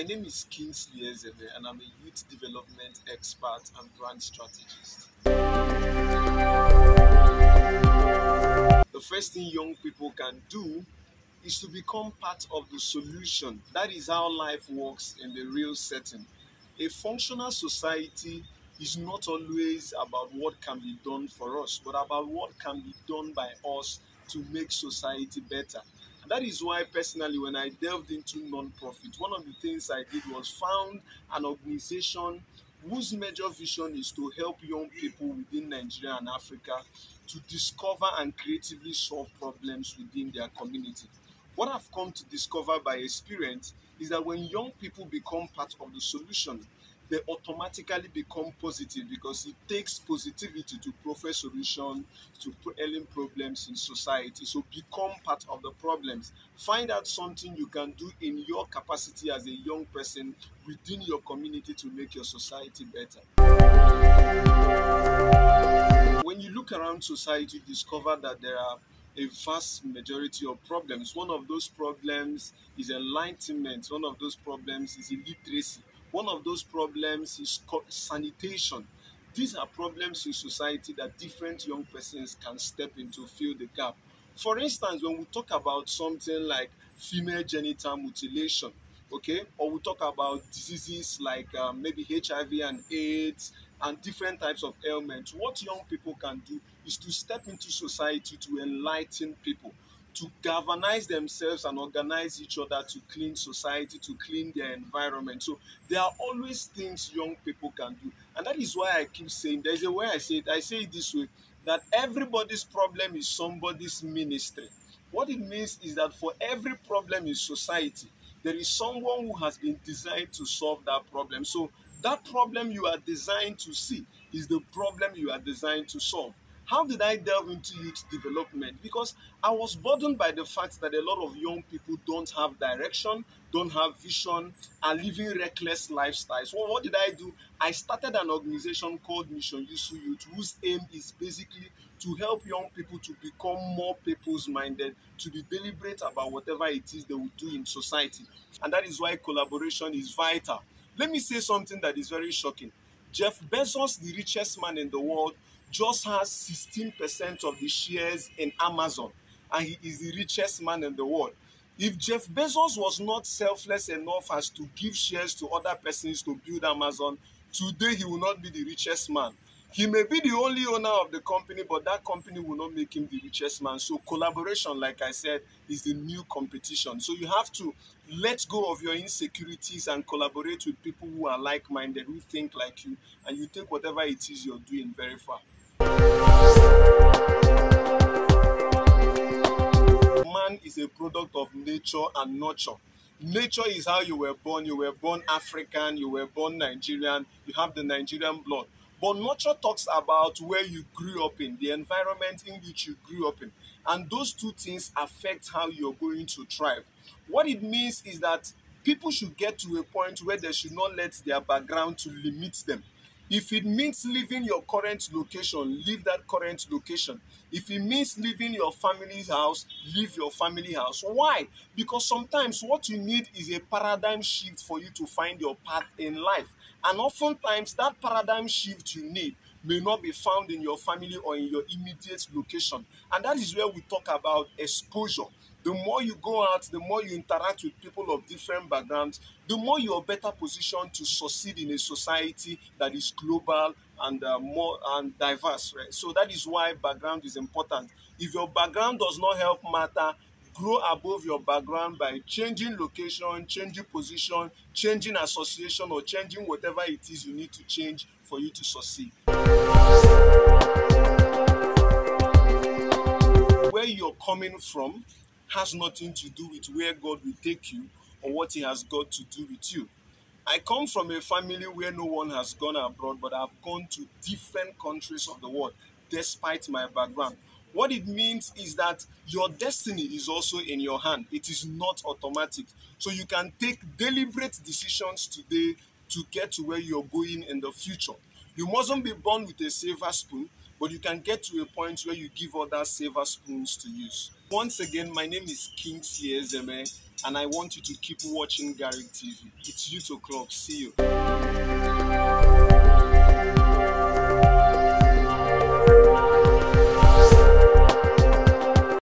My name is Kingsley Ezeme, and I'm a youth development expert and brand strategist. The first thing young people can do is to become part of the solution. That is how life works in the real setting. A functional society is not always about what can be done for us, but about what can be done by us to make society better. That is why, personally, when I delved into non-profit, one of the things I did was found an organization whose major vision is to help young people within Nigeria and Africa to discover and creatively solve problems within their community. What I've come to discover by experience is that when young people become part of the solution, they automatically become positive because it takes positivity to profess solutions to ailing problems in society. So become part of the problems. Find out something you can do in your capacity as a young person within your community to make your society better. When you look around society, you discover that there are a vast majority of problems. One of those problems is enlightenment. One of those problems is illiteracy. One of those problems is sanitation. These are problems in society that different young persons can step into, to fill the gap. For instance, when we talk about something like female genital mutilation, okay, or we talk about diseases like um, maybe HIV and AIDS and different types of ailments, what young people can do is to step into society to enlighten people to galvanize themselves and organize each other to clean society, to clean their environment. So there are always things young people can do. And that is why I keep saying there's a way I say it. I say it this way that everybody's problem is somebody's ministry. What it means is that for every problem in society, there is someone who has been designed to solve that problem. So that problem you are designed to see is the problem you are designed to solve. How did I delve into youth development? Because I was burdened by the fact that a lot of young people don't have direction, don't have vision, are living reckless lifestyles. Well, what did I do? I started an organization called Mission Yusu Youth, whose aim is basically to help young people to become more people's minded, to be deliberate about whatever it is they will do in society. And that is why collaboration is vital. Let me say something that is very shocking. Jeff Bezos, the richest man in the world, just has 16% of the shares in Amazon and he is the richest man in the world. If Jeff Bezos was not selfless enough as to give shares to other persons to build Amazon, today he will not be the richest man. He may be the only owner of the company, but that company will not make him the richest man. So, collaboration, like I said, is the new competition. So, you have to let go of your insecurities and collaborate with people who are like minded, who think like you, and you take whatever it is you're doing very far. Man is a product of nature and nurture. Nature is how you were born. You were born African, you were born Nigerian, you have the Nigerian blood. But nurture talks about where you grew up in, the environment in which you grew up in. And those two things affect how you're going to thrive. What it means is that people should get to a point where they should not let their background to limit them. If it means leaving your current location, leave that current location. If it means leaving your family's house, leave your family house. Why? Because sometimes what you need is a paradigm shift for you to find your path in life. And oftentimes, that paradigm shift you need may not be found in your family or in your immediate location. And that is where we talk about exposure the more you go out, the more you interact with people of different backgrounds, the more you're better positioned to succeed in a society that is global and uh, more and diverse. Right? So that is why background is important. If your background does not help matter, grow above your background by changing location, changing position, changing association, or changing whatever it is you need to change for you to succeed. Where you're coming from has nothing to do with where God will take you or what He has got to do with you. I come from a family where no one has gone abroad, but I've gone to different countries of the world despite my background. What it means is that your destiny is also in your hand, it is not automatic. So you can take deliberate decisions today to get to where you're going in the future. You mustn't be born with a silver spoon, but you can get to a point where you give others silver spoons to use. Once again, my name is Kingsley Ezeme, and I want you to keep watching Garrick TV. It's youth o'clock. See you.